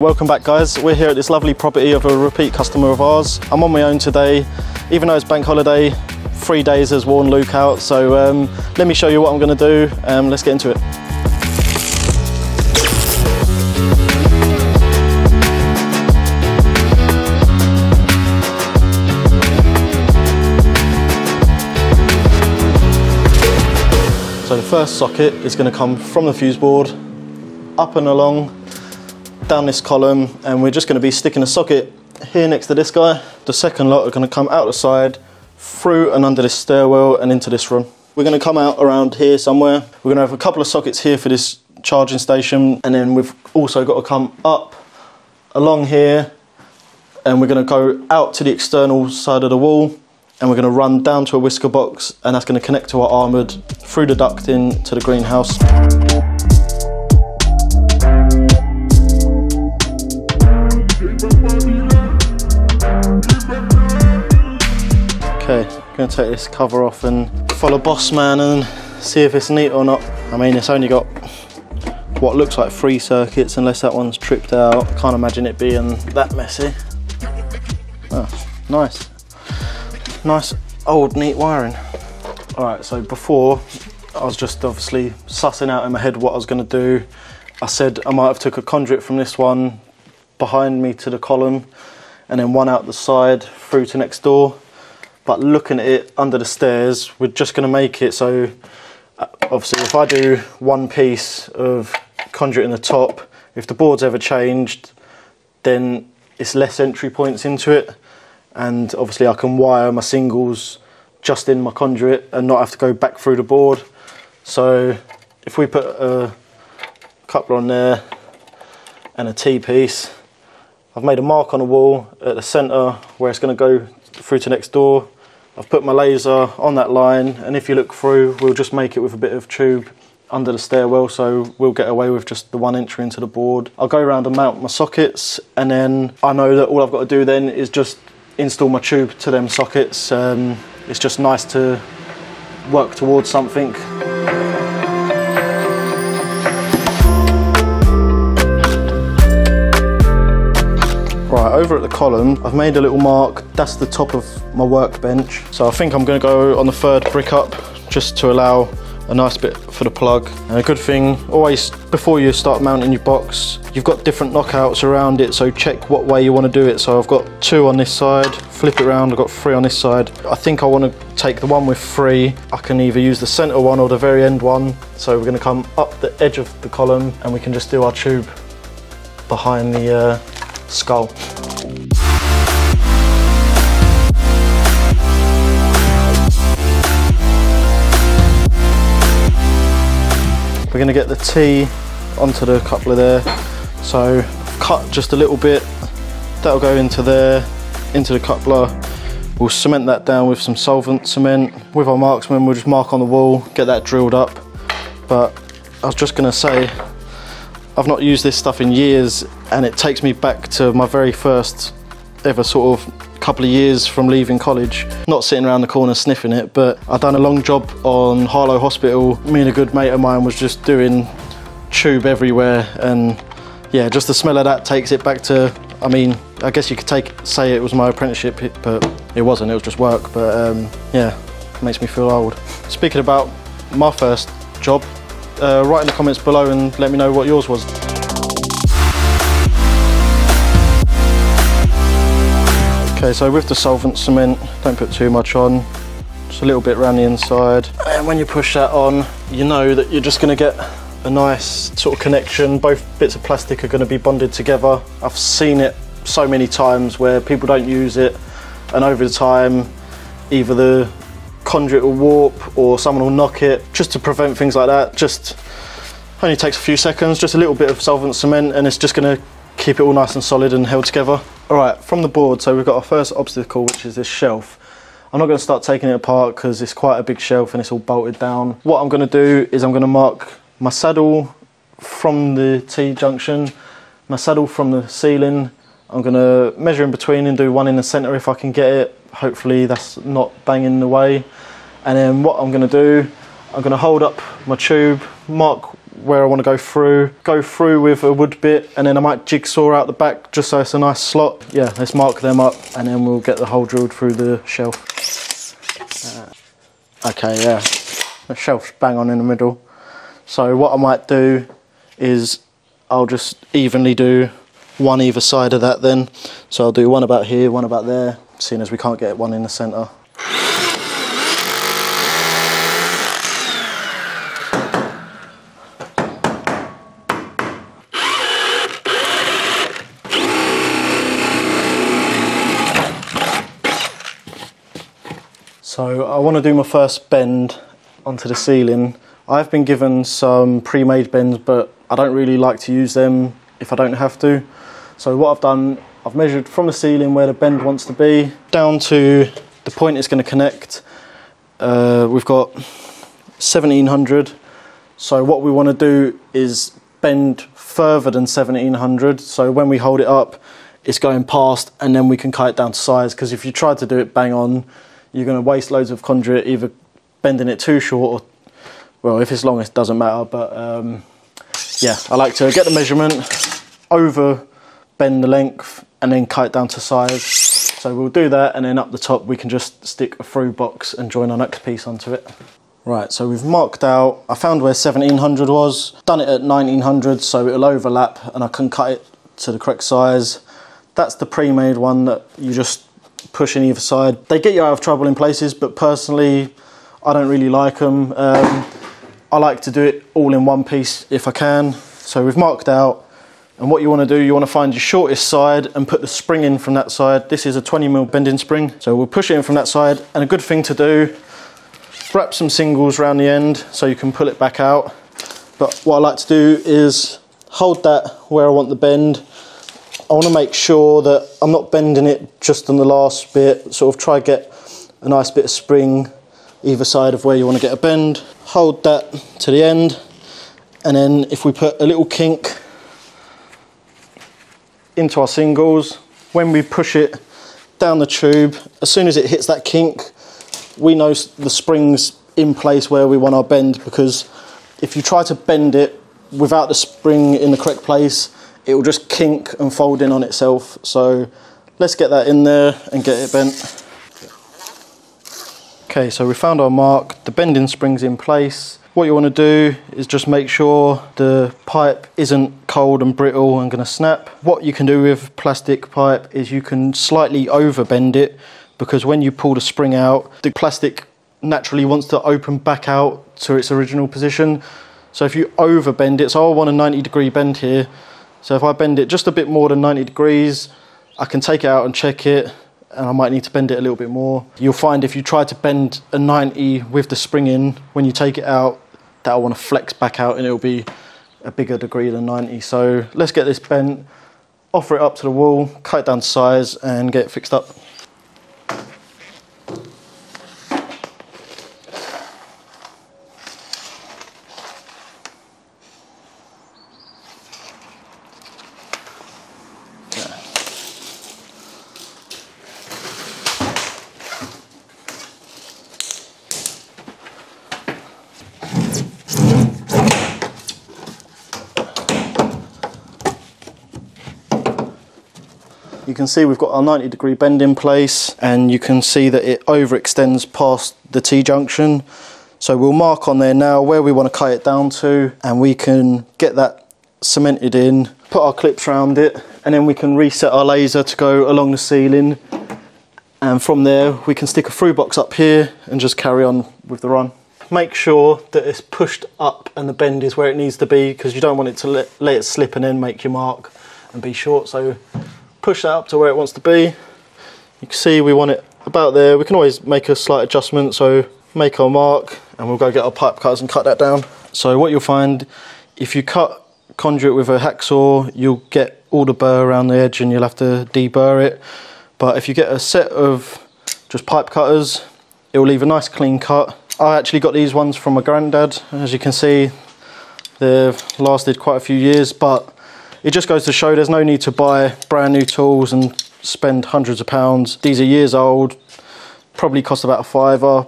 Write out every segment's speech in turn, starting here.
Welcome back guys, we're here at this lovely property of a repeat customer of ours. I'm on my own today, even though it's bank holiday, three days has worn Luke out, so um, let me show you what I'm going to do, um, let's get into it. So the first socket is going to come from the fuse board, up and along, down this column, and we're just going to be sticking a socket here next to this guy. The second lot are going to come out the side, through and under this stairwell and into this room. We're going to come out around here somewhere. We're going to have a couple of sockets here for this charging station, and then we've also got to come up along here, and we're going to go out to the external side of the wall and we're going to run down to a whisker box and that's going to connect to our armoured through the ducting to the greenhouse. Okay, to take this cover off and follow boss man and see if it's neat or not. I mean it's only got what looks like three circuits unless that one's tripped out. Can't imagine it being that messy. Oh, nice nice old neat wiring. All right, so before I was just obviously sussing out in my head what I was gonna do. I said I might have took a conduit from this one behind me to the column and then one out the side through to next door. But looking at it under the stairs, we're just gonna make it so uh, obviously if I do one piece of conduit in the top, if the board's ever changed, then it's less entry points into it and obviously I can wire my singles just in my conduit and not have to go back through the board. So if we put a coupler on there and a T-piece, I've made a mark on the wall at the centre where it's going to go through to next door. I've put my laser on that line and if you look through we'll just make it with a bit of tube under the stairwell so we'll get away with just the one entry into the board. I'll go around and mount my sockets and then I know that all I've got to do then is just install my tube to them sockets. Um, it's just nice to work towards something. Over at the column, I've made a little mark. That's the top of my workbench. So I think I'm gonna go on the third brick up just to allow a nice bit for the plug. And a good thing, always before you start mounting your box, you've got different knockouts around it, so check what way you want to do it. So I've got two on this side, flip it around, I've got three on this side. I think I want to take the one with three. I can either use the center one or the very end one. So we're going to come up the edge of the column and we can just do our tube behind the uh, skull. We're going to get the T onto the coupler there. So cut just a little bit. That'll go into there, into the coupler. We'll cement that down with some solvent cement. With our marksman, we'll just mark on the wall, get that drilled up. But I was just going to say, I've not used this stuff in years and it takes me back to my very first ever sort of couple of years from leaving college. Not sitting around the corner sniffing it, but I'd done a long job on Harlow Hospital. Me and a good mate of mine was just doing tube everywhere and yeah, just the smell of that takes it back to, I mean, I guess you could take say it was my apprenticeship, but it wasn't, it was just work. But um, yeah, makes me feel old. Speaking about my first job, uh, write in the comments below and let me know what yours was. Okay, so with the solvent cement, don't put too much on, just a little bit around the inside. And when you push that on, you know that you're just gonna get a nice sort of connection. Both bits of plastic are gonna be bonded together. I've seen it so many times where people don't use it and over the time, either the conduit will warp or someone will knock it. Just to prevent things like that, just only takes a few seconds, just a little bit of solvent cement and it's just gonna keep it all nice and solid and held together. All right, from the board, so we've got our first obstacle, which is this shelf. I'm not going to start taking it apart because it's quite a big shelf and it's all bolted down. What I'm going to do is I'm going to mark my saddle from the T-junction, my saddle from the ceiling. I'm going to measure in between and do one in the centre if I can get it. Hopefully that's not banging the way. And then what I'm going to do, I'm going to hold up my tube, mark where I want to go through. Go through with a wood bit and then I might jigsaw out the back just so it's a nice slot. Yeah, let's mark them up and then we'll get the hole drilled through the shelf. Uh, okay, yeah, the shelf's bang on in the middle. So what I might do is I'll just evenly do one either side of that then. So I'll do one about here, one about there, seeing as we can't get one in the centre. So I want to do my first bend onto the ceiling. I've been given some pre-made bends, but I don't really like to use them if I don't have to. So what I've done, I've measured from the ceiling where the bend wants to be down to the point it's going to connect. Uh, we've got 1700. So what we want to do is bend further than 1700. So when we hold it up, it's going past and then we can cut it down to size. Because if you try to do it bang on, you're going to waste loads of conduit either bending it too short or, well, if it's long, it doesn't matter. But um, yeah, I like to get the measurement, over bend the length, and then cut it down to size. So we'll do that, and then up the top, we can just stick a through box and join our next piece onto it. Right, so we've marked out, I found where 1700 was, done it at 1900 so it'll overlap and I can cut it to the correct size. That's the pre-made one that you just push in either side. They get you out of trouble in places, but personally, I don't really like them. Um, I like to do it all in one piece if I can. So we've marked out, and what you want to do, you want to find your shortest side and put the spring in from that side. This is a 20 mil bending spring, so we'll push it in from that side. And a good thing to do, wrap some singles around the end so you can pull it back out. But what I like to do is hold that where I want the bend. I want to make sure that I'm not bending it just on the last bit, sort of try to get a nice bit of spring either side of where you want to get a bend. Hold that to the end and then if we put a little kink into our singles, when we push it down the tube, as soon as it hits that kink, we know the spring's in place where we want our bend because if you try to bend it without the spring in the correct place, it will just kink and fold in on itself. So let's get that in there and get it bent. Okay, so we found our mark, the bending spring's in place. What you want to do is just make sure the pipe isn't cold and brittle and going to snap. What you can do with plastic pipe is you can slightly over bend it because when you pull the spring out, the plastic naturally wants to open back out to its original position. So if you over bend it, so I want a 90 degree bend here. So if I bend it just a bit more than 90 degrees, I can take it out and check it and I might need to bend it a little bit more. You'll find if you try to bend a 90 with the spring in, when you take it out, that'll want to flex back out and it'll be a bigger degree than 90. So let's get this bent, offer it up to the wall, cut it down to size and get it fixed up. Can see we've got our 90 degree bend in place and you can see that it overextends past the T-junction. So we'll mark on there now where we want to cut it down to and we can get that cemented in, put our clips around it and then we can reset our laser to go along the ceiling and from there we can stick a through box up here and just carry on with the run. Make sure that it's pushed up and the bend is where it needs to be because you don't want it to let, let it slip and then make your mark and be short. So push that up to where it wants to be. You can see we want it about there. We can always make a slight adjustment, so make our mark and we'll go get our pipe cutters and cut that down. So what you'll find, if you cut conduit with a hacksaw, you'll get all the burr around the edge and you'll have to deburr it. But if you get a set of just pipe cutters, it will leave a nice clean cut. I actually got these ones from my granddad. As you can see, they've lasted quite a few years, but it just goes to show there's no need to buy brand new tools and spend hundreds of pounds. These are years old, probably cost about a fiver,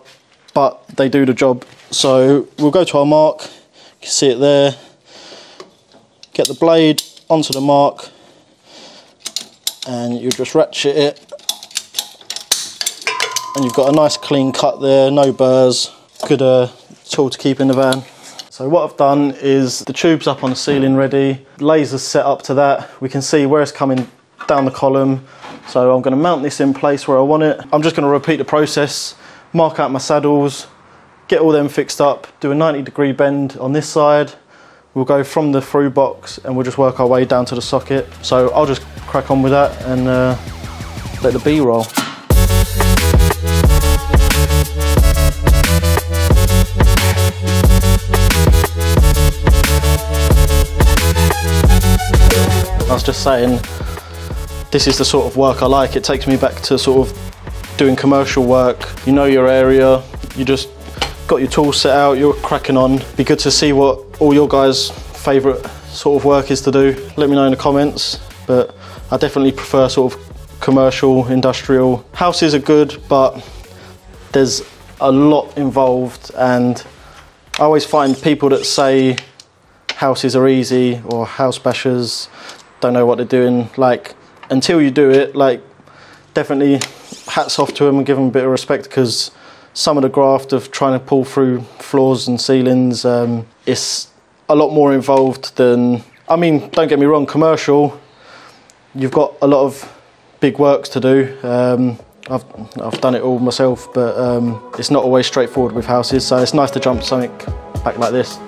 but they do the job. So we'll go to our mark, you can see it there. get the blade onto the mark and you just ratchet it and you've got a nice clean cut there, no burrs, good uh, tool to keep in the van. So what I've done is the tube's up on the ceiling ready, laser's set up to that, we can see where it's coming down the column, so I'm going to mount this in place where I want it. I'm just going to repeat the process, mark out my saddles, get all them fixed up, do a 90 degree bend on this side, we'll go from the through box and we'll just work our way down to the socket. So I'll just crack on with that and uh, let the B roll. Was just saying, this is the sort of work I like. It takes me back to sort of doing commercial work. You know your area, you just got your tools set out, you're cracking on. Be good to see what all your guys' favourite sort of work is to do. Let me know in the comments, but I definitely prefer sort of commercial, industrial. Houses are good, but there's a lot involved and I always find people that say houses are easy or house bashers don't know what they're doing. Like until you do it, like definitely hats off to them and give them a bit of respect because some of the graft of trying to pull through floors and ceilings um, is a lot more involved than. I mean, don't get me wrong, commercial. You've got a lot of big works to do. Um, I've I've done it all myself, but um, it's not always straightforward with houses. So it's nice to jump something back like this.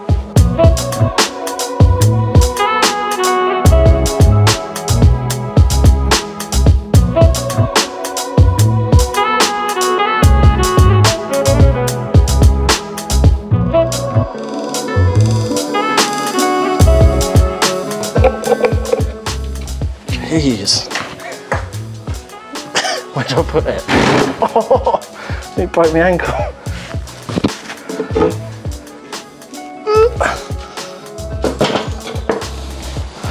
Put it? Oh, it broke my ankle.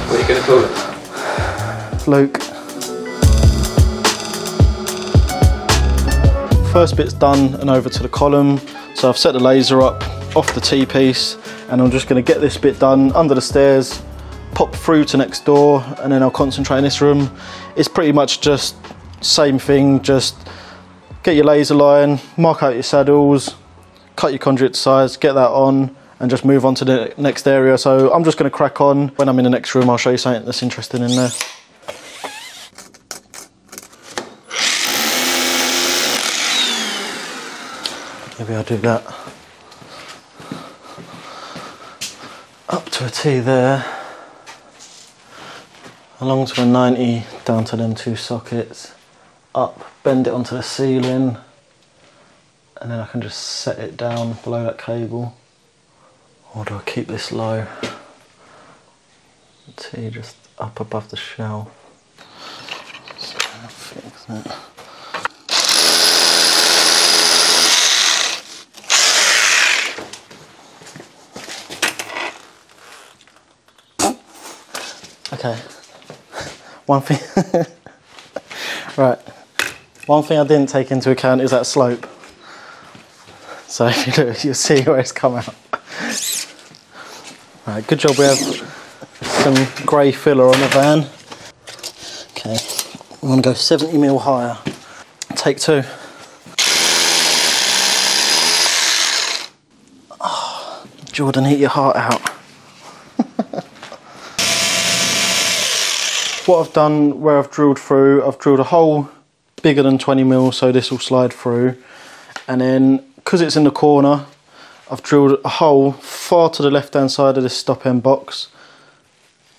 What are you going to call it? Luke. First bit's done and over to the column. So I've set the laser up off the T-piece and I'm just going to get this bit done under the stairs, pop through to next door and then I'll concentrate in this room. It's pretty much just same thing, just get your laser line, mark out your saddles, cut your conduit size, get that on and just move on to the next area. So I'm just going to crack on. When I'm in the next room I'll show you something that's interesting in there. Maybe I'll do that. Up to a T there. Along to a 90, down to them two sockets. Up, bend it onto the ceiling. And then I can just set it down below that cable. Or do I keep this low? T just up above the shelf. So fix that. Okay. One thing. One thing I didn't take into account is that slope. So if you look, you'll see where it's come out. Right, good job we have some grey filler on the van. Okay, want to go 70 mil higher. Take two. Oh, Jordan, eat your heart out. what I've done where I've drilled through, I've drilled a hole bigger than 20 mil so this will slide through. And then because it's in the corner I've drilled a hole far to the left hand side of this stop end box.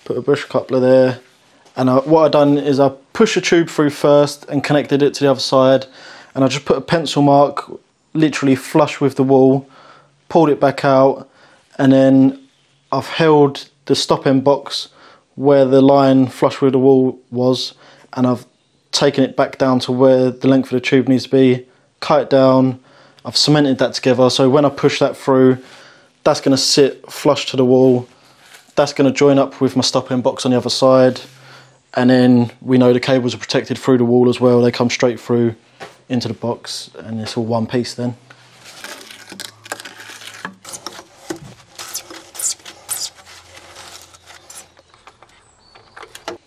Put a bush coupler there. And I, what I've done is I pushed a tube through first and connected it to the other side. And I just put a pencil mark literally flush with the wall pulled it back out. And then I've held the stop end box where the line flush with the wall was. And I've taken it back down to where the length of the tube needs to be, cut it down, I've cemented that together. So when I push that through that's going to sit flush to the wall, that's going to join up with my stop box on the other side. And then we know the cables are protected through the wall as well, they come straight through into the box and it's all one piece then.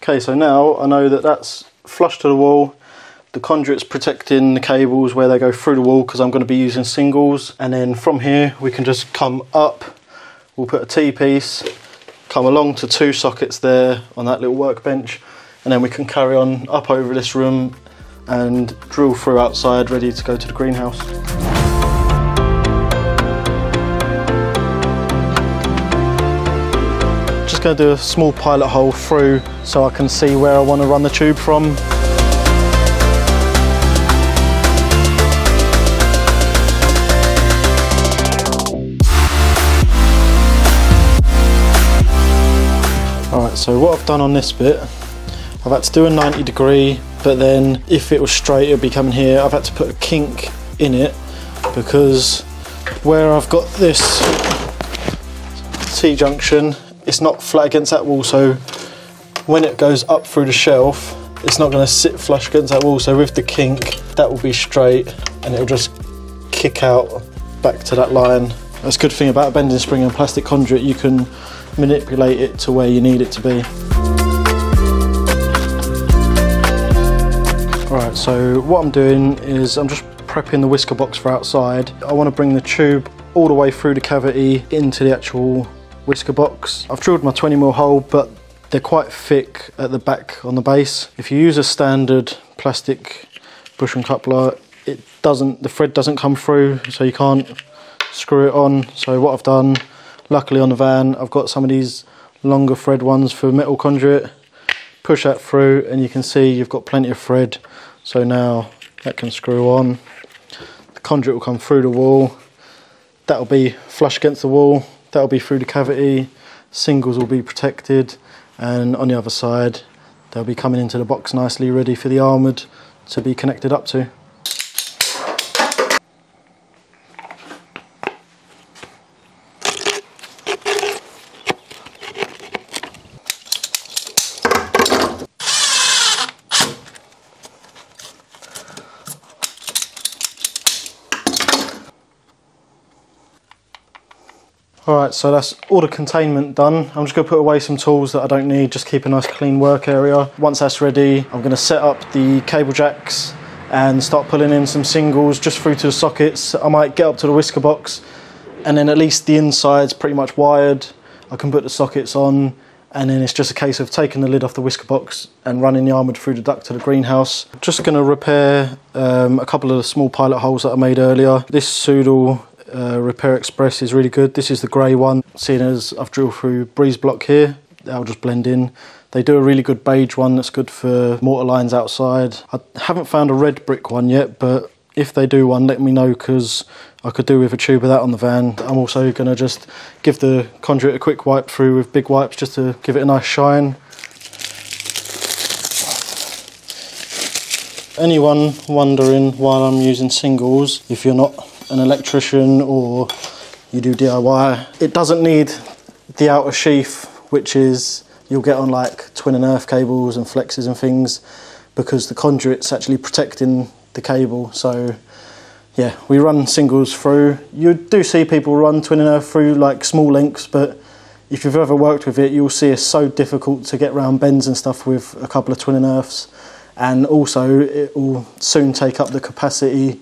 Okay, so now I know that that's flush to the wall. The conduit's protecting the cables where they go through the wall because I'm going to be using singles. And then from here, we can just come up. We'll put a T-piece, come along to two sockets there on that little workbench. And then we can carry on up over this room and drill through outside, ready to go to the greenhouse. Going to do a small pilot hole through so I can see where I want to run the tube from. Alright, so what I've done on this bit, I've had to do a 90 degree, but then if it was straight, it would be coming here. I've had to put a kink in it because where I've got this T-junction, it's not flat against that wall, so when it goes up through the shelf, it's not going to sit flush against that wall. So with the kink, that will be straight and it'll just kick out back to that line. That's a good thing about a bending spring and plastic conduit, you can manipulate it to where you need it to be. Alright, so what I'm doing is I'm just prepping the whisker box for outside. I want to bring the tube all the way through the cavity into the actual whisker box. I've drilled my 20mm hole, but they're quite thick at the back on the base. If you use a standard plastic bushing coupler, it doesn't, the thread doesn't come through, so you can't screw it on. So what I've done, luckily on the van, I've got some of these longer thread ones for metal conduit. Push that through and you can see you've got plenty of thread. So now that can screw on. The conduit will come through the wall. That'll be flush against the wall. That'll be through the cavity. Singles will be protected and on the other side they'll be coming into the box nicely ready for the armoured to be connected up to. Alright, so that's all the containment done. I'm just going to put away some tools that I don't need, just keep a nice clean work area. Once that's ready, I'm going to set up the cable jacks and start pulling in some singles just through to the sockets. I might get up to the whisker box and then at least the inside's pretty much wired. I can put the sockets on and then it's just a case of taking the lid off the whisker box and running the armoured through the duct to the greenhouse. Just going to repair um, a couple of the small pilot holes that I made earlier. This Soudal uh, Repair Express is really good. This is the grey one, seeing as I've drilled through breeze block here, that'll just blend in. They do a really good beige one that's good for mortar lines outside. I haven't found a red brick one yet, but if they do one, let me know because I could do with a tube of that on the van. I'm also going to just give the conduit a quick wipe through with big wipes just to give it a nice shine. Anyone wondering why I'm using singles, if you're not an electrician or you do DIY, it doesn't need the outer sheath, which is you'll get on like twin and earth cables and flexes and things because the conduit's actually protecting the cable. So yeah, we run singles through. You do see people run twin and earth through like small links, but if you've ever worked with it, you'll see it's so difficult to get around bends and stuff with a couple of twin and earths. And also it will soon take up the capacity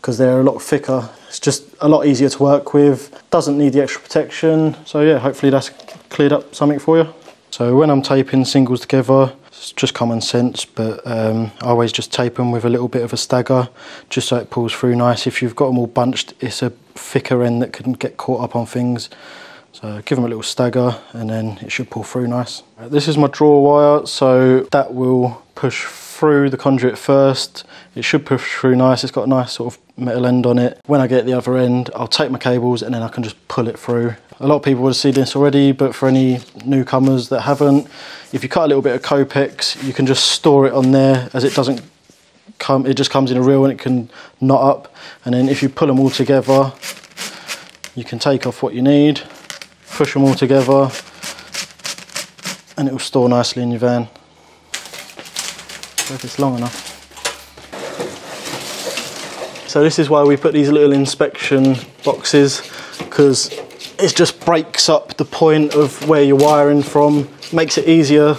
because they're a lot thicker. It's just a lot easier to work with, doesn't need the extra protection. So yeah, hopefully that's cleared up something for you. So when I'm taping singles together, it's just common sense, but um, I always just tape them with a little bit of a stagger, just so it pulls through nice. If you've got them all bunched, it's a thicker end that can get caught up on things. So give them a little stagger and then it should pull through nice. Uh, this is my draw wire, so that will push through the conduit first. It should push through nice. It's got a nice sort of metal end on it. When I get the other end, I'll take my cables and then I can just pull it through. A lot of people would have seen this already, but for any newcomers that haven't, if you cut a little bit of Kopex, you can just store it on there as it doesn't come, it just comes in a reel and it can knot up. And then if you pull them all together, you can take off what you need, push them all together, and it will store nicely in your van if it's long enough. So this is why we put these little inspection boxes because it just breaks up the point of where you're wiring from, makes it easier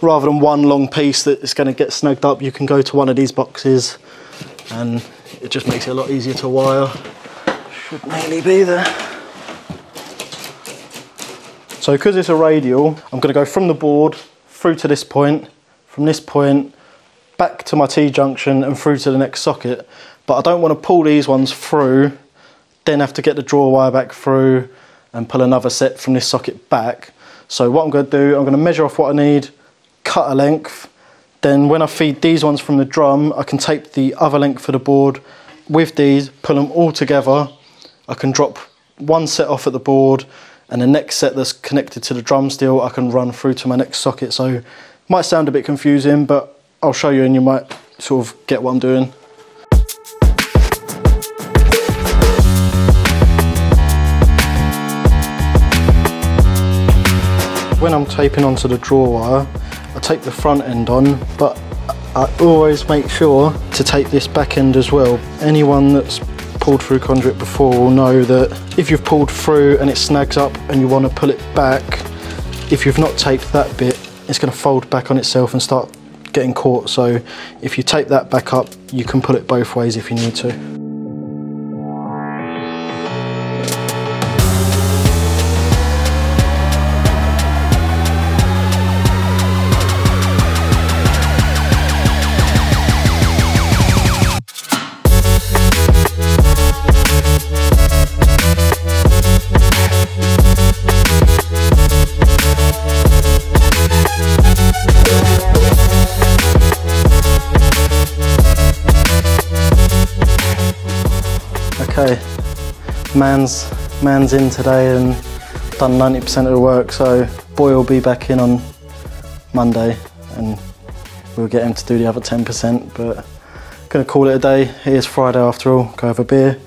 rather than one long piece that is going to get snagged up, you can go to one of these boxes and it just makes it a lot easier to wire. Should nearly be there. So because it's a radial, I'm going to go from the board through to this point, from this point back to my T-junction and through to the next socket. But I don't want to pull these ones through, then have to get the draw wire back through and pull another set from this socket back. So what I'm going to do, I'm going to measure off what I need, cut a length, then when I feed these ones from the drum, I can tape the other length of the board with these, pull them all together. I can drop one set off at the board and the next set that's connected to the drum steel, I can run through to my next socket. So might sound a bit confusing, but I'll show you and you might sort of get what I'm doing. When I'm taping onto the draw wire, I take the front end on, but I always make sure to tape this back end as well. Anyone that's pulled through conduit before will know that if you've pulled through and it snags up and you want to pull it back, if you've not taped that bit, it's going to fold back on itself and start getting caught. So if you tape that back up, you can pull it both ways if you need to. Man's man's in today and done 90% of the work, so boy will be back in on Monday and we'll get him to do the other 10%, but gonna call it a day. It is Friday after all, go have a beer.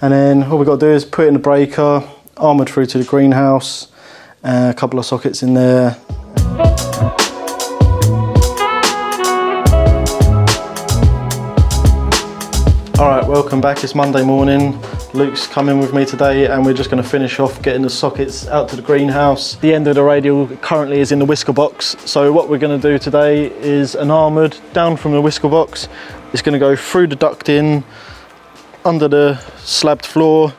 And then all we gotta do is put in the breaker, armoured through to the greenhouse, uh, a couple of sockets in there, All right, welcome back. It's Monday morning. Luke's coming with me today and we're just going to finish off getting the sockets out to the greenhouse. The end of the radial currently is in the whisker box. So what we're going to do today is an armoured down from the whisker box. It's going to go through the duct in, under the slabbed floor,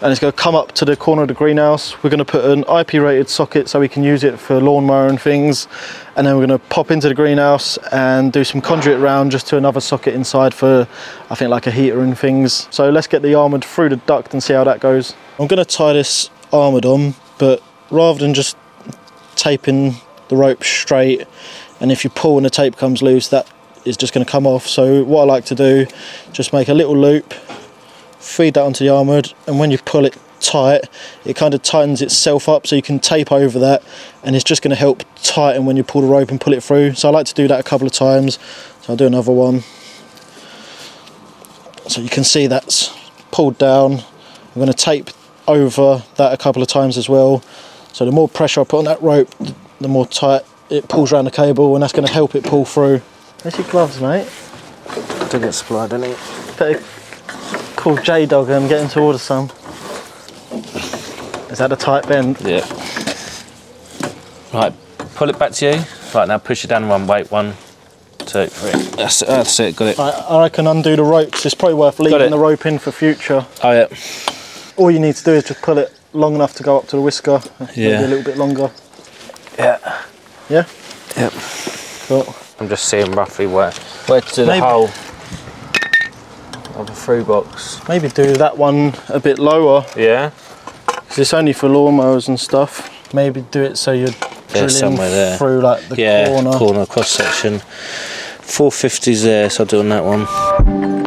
and it's going to come up to the corner of the greenhouse. We're going to put an IP rated socket so we can use it for lawnmower and things. And then we're going to pop into the greenhouse and do some conduit round just to another socket inside for, I think like a heater and things. So let's get the armoured through the duct and see how that goes. I'm going to tie this armoured on, but rather than just taping the rope straight, and if you pull and the tape comes loose, that is just going to come off. So what I like to do, just make a little loop feed that onto the armoured and when you pull it tight it kind of tightens itself up so you can tape over that and it's just going to help tighten when you pull the rope and pull it through. So I like to do that a couple of times. So I'll do another one. So you can see that's pulled down. I'm going to tape over that a couple of times as well. So the more pressure I put on that rope the more tight it pulls around the cable and that's going to help it pull through. There's your gloves mate? Don't get supplied any. Better call J Dog and get him to order some. Is that a tight bend? Yeah. Right, pull it back to you. Right, now push it down one, wait, one, two, three. That's it, that's it, got it. I, I reckon undo the ropes. It's probably worth leaving the rope in for future. Oh yeah. All you need to do is just pull it long enough to go up to the whisker. Maybe Yeah. a little bit longer. Yeah. Yeah? Yep. Cool. I'm just seeing roughly where, where to the Maybe- hole of the through box. Maybe do that one a bit lower Yeah? because it's only for lawnmowers and stuff. Maybe do it so you're drilling somewhere there. through like the Yeah, corner. corner, cross section. 450's there, so I'll do on that one.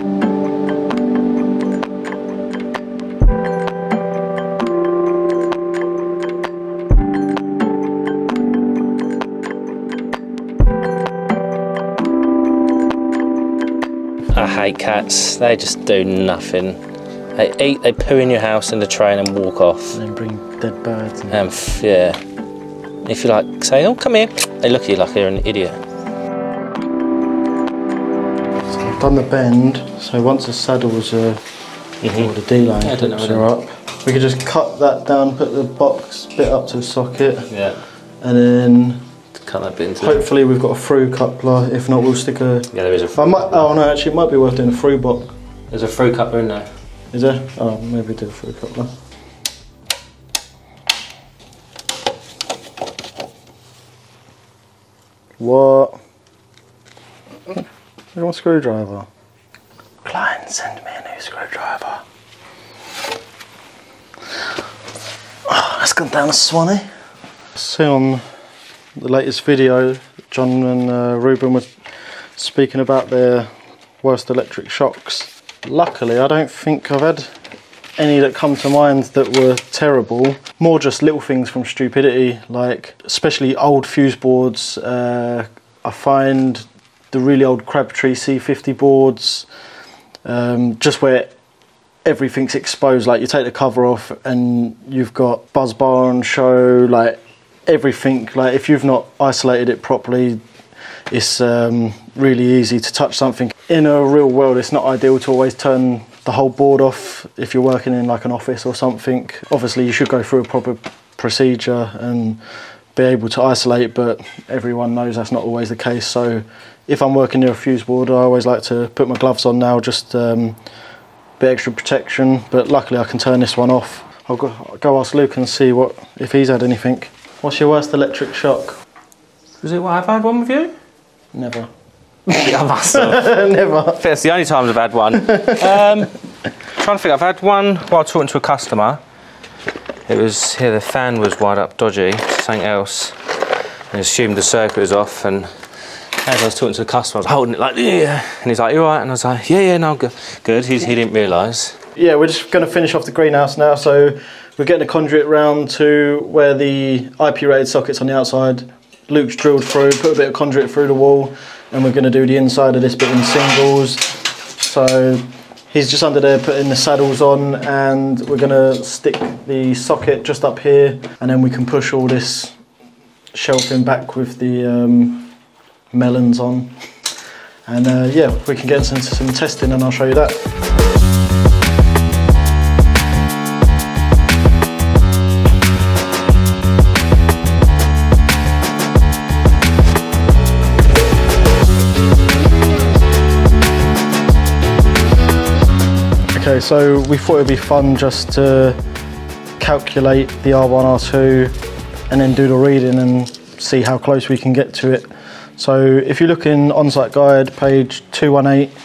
I hate cats. They just do nothing. They eat, they poo in your house in the train and walk off. And then bring dead birds. And Um, yeah. If you like say, "Oh, come here," they look at you like you're an idiot. So I've done the bend, so once the saddles are or the D-line Yeah, I don't know clips are up, we could just cut that down, put the box bit up to the socket, Yeah. and then cut that bit into. Hopefully we've got a through coupler. If not, we'll stick a. Yeah, there is a. I might. Oh no, actually, it might be worth doing a through block. There's a through coupler in there. Is there? Oh, maybe do a through coupler. What? You want a screwdriver? Client, send me a new screwdriver. Oh, let's go down to Swanee. See on the latest video, John and uh, Ruben were speaking about their worst electric shocks. Luckily, I don't think I've had any that come to mind that were terrible. More just little things from stupidity, like especially old fuse boards. Uh, I find the really old Crabtree C50 boards, um, just where everything's exposed. Like you take the cover off and you've got bus bar on show, like everything. Like if you've not isolated it properly, it's um, really easy to touch something. In a real world, it's not ideal to always turn the whole board off if you're working in like an office or something. Obviously, you should go through a proper procedure and be able to isolate, but everyone knows that's not always the case. So, if I'm working near a fuse board, I always like to put my gloves on now, just um, bit extra protection. But luckily, I can turn this one off. I'll go, I'll go ask Luke and see what if he's had anything. What's your worst electric shock? Was it what I've had one with you? Never. yeah, i've Never. I That's the only times I've had one. Um, trying to think, I've had one while talking to a customer. It was here. The fan was wired up dodgy, something else, and assumed the circuit was off. And as I was talking to the customer, I was holding it like, yeah, and he's like, "You all right?" And I was like, "Yeah, yeah, no, good." Good. He, he didn't realise. Yeah, we're just going to finish off the greenhouse now. So we're getting a conduit round to where the IP rated sockets on the outside. Luke's drilled through, put a bit of conduit through the wall, and we're going to do the inside of this bit in singles. So he's just under there putting the saddles on, and we're going to stick the socket just up here, and then we can push all this shelving back with the um, melons on. And uh, yeah, we can get into some testing, and I'll show you that. Okay, so we thought it'd be fun just to calculate the R1, R2 and then do the reading and see how close we can get to it. So if you look in on-site guide, page 218,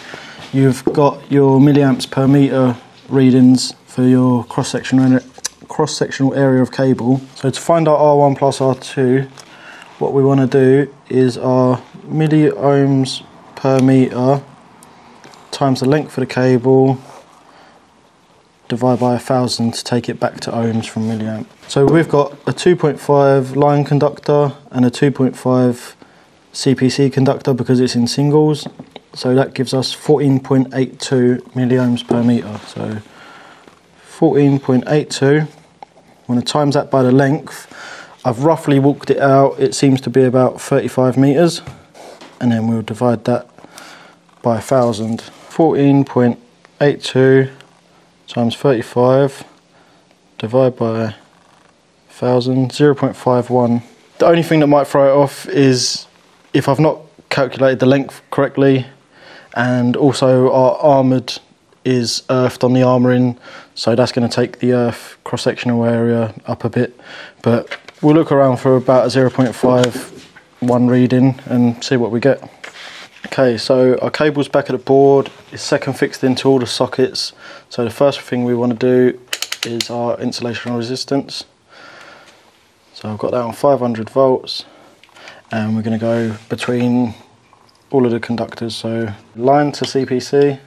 you've got your milliamps per meter readings for your cross-sectional cross-sectional area of cable. So to find our R1 plus R2, what we want to do is our milliohms per meter times the length of the cable divide by a thousand to take it back to ohms from milliamp. So we've got a 2.5 line conductor and a 2.5 CPC conductor because it's in singles. So that gives us 14.82 milliohms per meter. So 14.82. when to times that by the length. I've roughly walked it out. It seems to be about 35 meters, and then we'll divide that by a thousand. 14.82 times 35 divided by 1000 0.51 the only thing that might throw it off is if I've not calculated the length correctly and also our armoured is earthed on the armouring so that's going to take the earth cross-sectional area up a bit. But we'll look around for about a 0.51 reading and see what we get Okay, so our cable's back at the board, it's second fixed into all the sockets. So the first thing we want to do is our insulation resistance. So I've got that on 500 volts and we're going to go between all of the conductors. So line to CPC,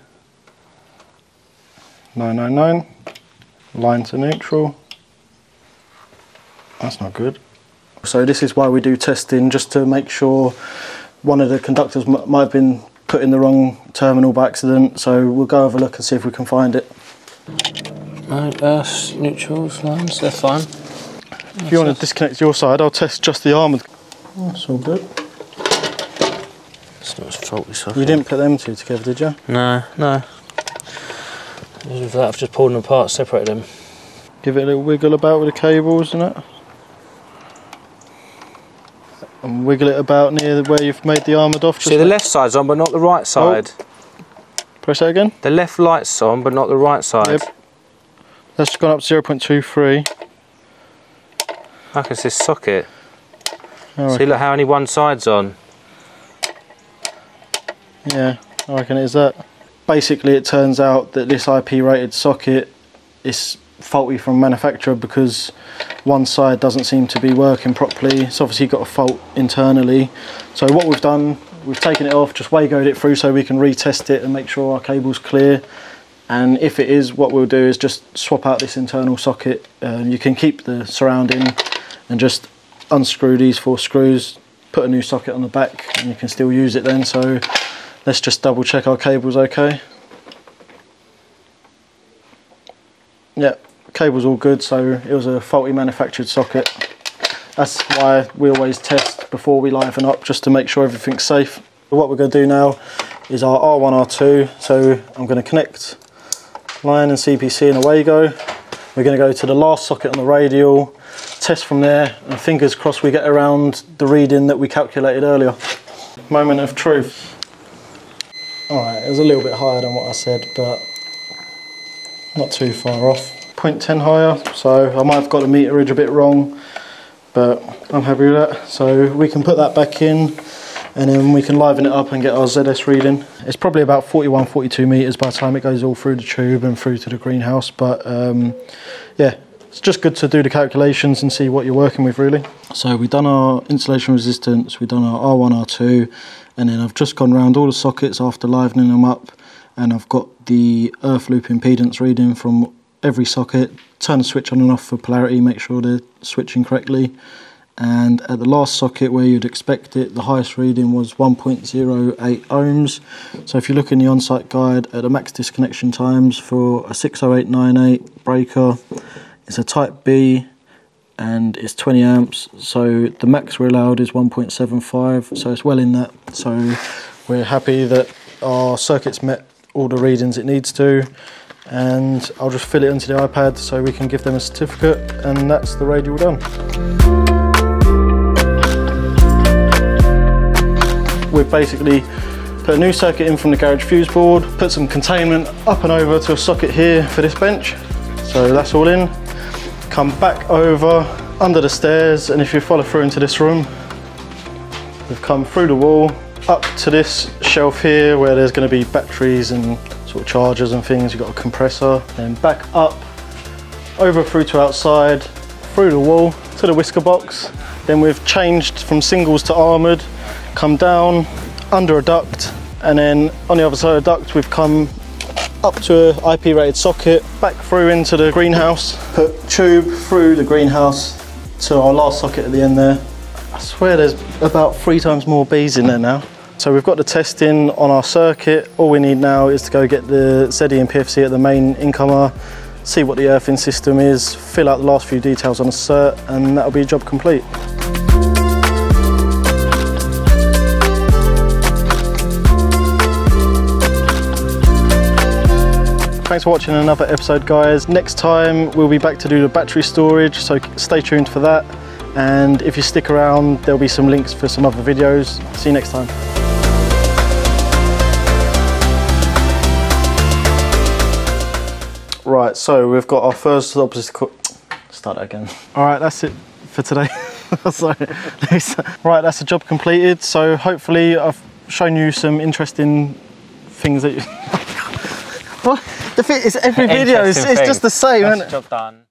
999, line to neutral, that's not good. So this is why we do testing, just to make sure one of the conductors m- might have been put in the wrong terminal by accident, so we'll go have a look and see if we can find it. Right, earth, neutrals, lines, they're fine. If you want to disconnect your side, I'll test just the armoured. That's all good. It's not as faulty socket. You didn't put them two together, did you? No, no. With that, I've just pulled them apart, separated them. Give it a little wiggle about with the cables and it. And wiggle it about near the where you've made the armoured off. See, the left side's on, but not the right oh. side. Press that again. The left light's on, but not the right side. Yep. That's gone up 0.23. How can this socket? I See, look how only one side's on. Yeah, I reckon it is that. Basically, it turns out that this IP rated socket is faulty from manufacturer because one side doesn't seem to be working properly. It's obviously got a fault internally. So what we've done, we've taken it off, just wagoed it through so we can retest it and make sure our cable's clear. And if it is, what we'll do is just swap out this internal socket. Uh, you can keep the surrounding and just unscrew these four screws, put a new socket on the back and you can still use it then. So let's just double check our cable's okay. Yeah, cable's all good, so it was a faulty manufactured socket. That's why we always test before we liven up, just to make sure everything's safe. What we're going to do now is our R1, R2, so I'm going to connect line and CPC and away go. We're going to go to the last socket on the radial, test from there, and fingers crossed we get around the reading that we calculated earlier. Moment of truth. Alright, it was a little bit higher than what I said, but not too far off. 0.10 higher, so I might have got the meterage a bit wrong, but I'm happy with that. So we can put that back in and then we can liven it up and get our ZS reading. It's probably about 41, 42 meters by the time it goes all through the tube and through to the greenhouse, but um, yeah, it's just good to do the calculations and see what you're working with really. So we've done our insulation resistance, we've done our R1, R2, and then I've just gone around all the sockets after livening them up and I've got the earth loop impedance reading from every socket, turn the switch on and off for polarity, make sure they're switching correctly. And at the last socket where you'd expect it, the highest reading was 1.08 ohms. So if you look in the on-site guide at the max disconnection times for a 60898 breaker, it's a type B and it's 20 amps. So the max we're allowed is 1.75, so it's well in that. So we're happy that our circuit's met all the readings it needs to and I'll just fill it into the iPad so we can give them a certificate and that's the radial done. We've basically put a new circuit in from the garage fuse board, put some containment up and over to a socket here for this bench. So that's all in. Come back over under the stairs and if you follow through into this room, we've come through the wall up to this shelf here where there's going to be batteries and sort of chargers and things. You've got a compressor. Then back up, over through to outside, through the wall to the Wiska box. Then we've changed from singles to armoured, come down under a duct, and then on the other side of the duct we've come up to a IP rated socket, back through into the greenhouse, put tube through the greenhouse to our last socket at the end there. I swear there's about three times more bees in there now. So we've got the testing on our circuit. All we need now is to go get the ZE and PFC at the main incomer, see what the earthing system is, fill out the last few details on the cert, and that'll be job complete. Thanks for watching another episode guys. Next time we'll be back to do the battery storage, so stay tuned for that. And if you stick around, there'll be some links for some other videos. See you next time. Right, so we've got our first obstacle. Start that again. All right, that's it for today. Sorry. right, that's the job completed. So hopefully I've shown you some interesting things that you. what? The thing is, every video is it's just the same. That's isn't it? job done.